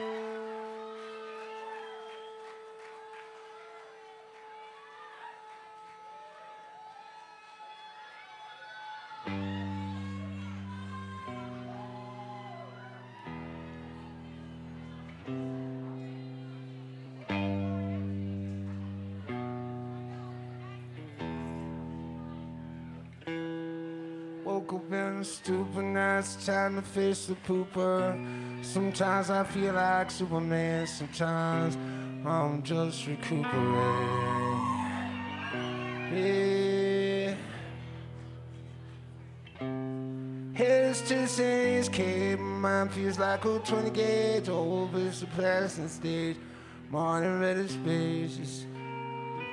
Woke up in the stupor, now it's time to face the pooper. Sometimes I feel like Superman, sometimes I'm just recuperating. Yeah. Head's to Saints Cape, mind feels like a 20 gauge, over the plastic stage. Morning ready spaces.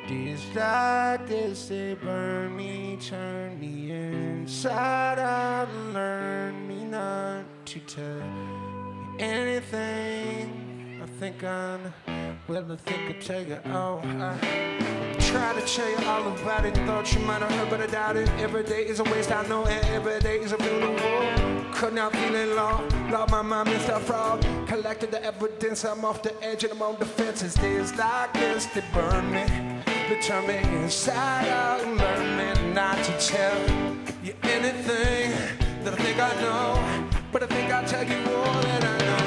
Days like they burn me, turn me inside out, and learn me not to tell anything. I think I know, well, I think I'll tell you oh, all. I try to tell you all about it, thought you might have heard, but I doubt it. Every day is a waste, I know, and every day is a funeral. Couldn't out feeling lost, lost my mind, a frog. Collected the evidence, I'm off the edge and I'm on the fences. Days like this, they burn me. Me inside out and learn me not to tell you anything that I think I know. But I think I'll tell you all that I know.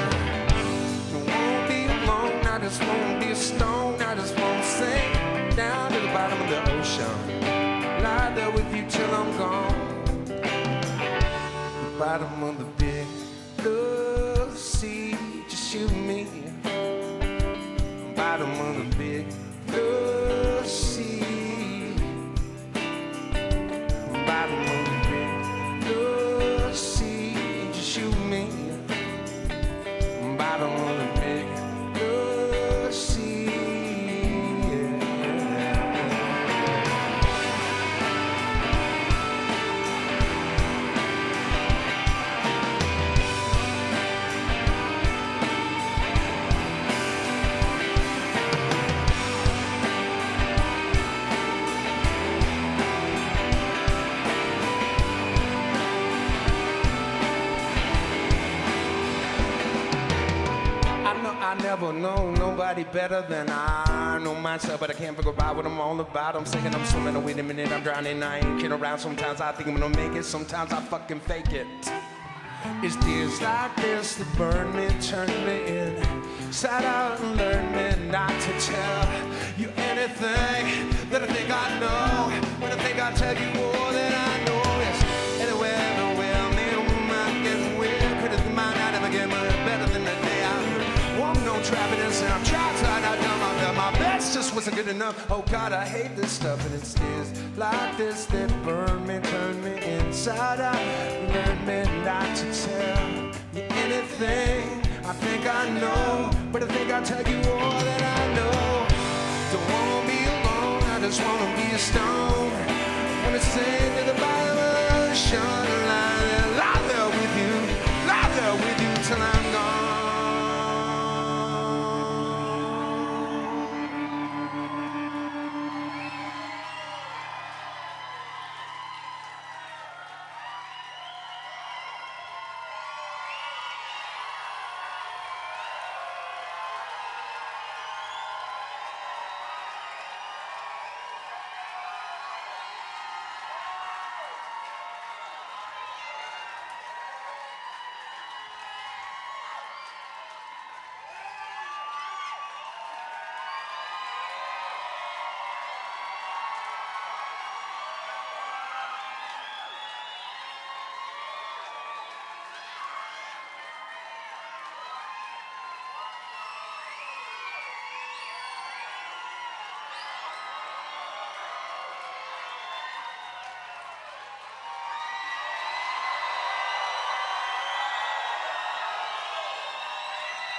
I won't be alone, I just won't be a stone. I just won't sink down to the bottom of the ocean. Lie there with you till I'm gone. The bottom of the never know nobody better than I know myself, but I can't figure out what I'm all about. I'm singing, I'm swimming, oh, wait a minute, I'm drowning. I ain't kidding around. Sometimes I think I'm gonna make it, sometimes I fucking fake it. It's tears like this that burn me, turn me in. Side out and learn me not to tell you anything that I think I know. But I think I'll tell you more good enough. Oh God, I hate this stuff, and it's tears like this that burn me, turn me inside out. Learn me not to tell you anything. I think I know, but I think I'll tell you all that I know. Don't wanna be alone, I just wanna be a stone.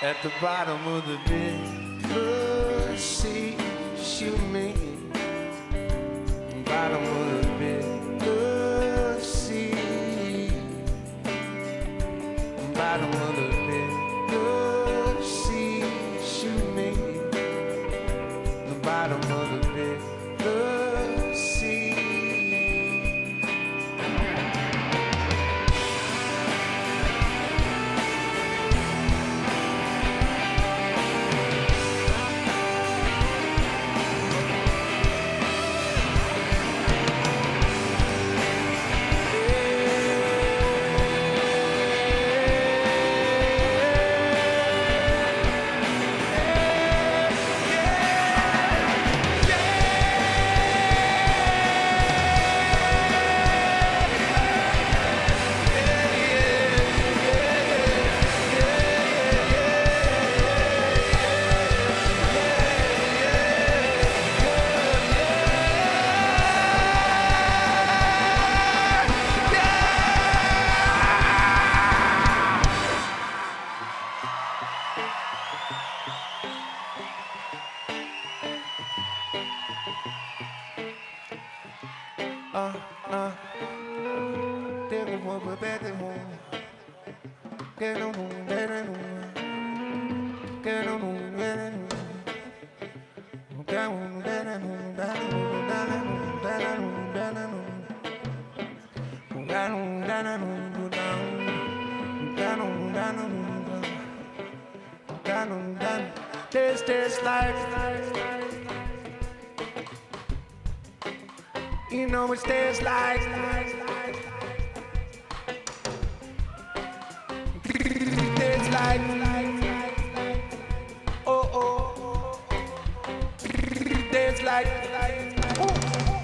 At the bottom of the big sea, shoot me. Bottom ah, ah. Dere mo, bere mo. This, this life. You know what tastes like. Tastes like. Oh, oh. Tastes like.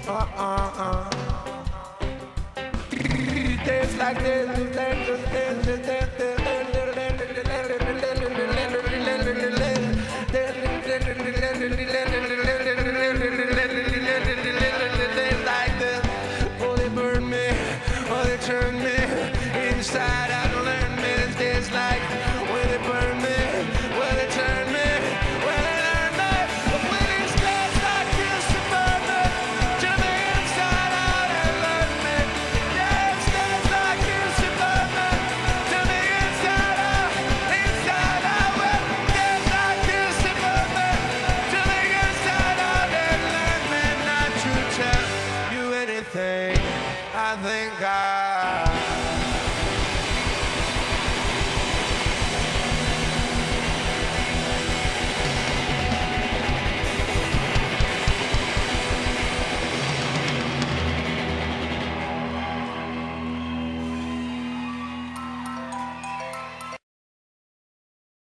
Uh, uh, uh Tastes like this I think I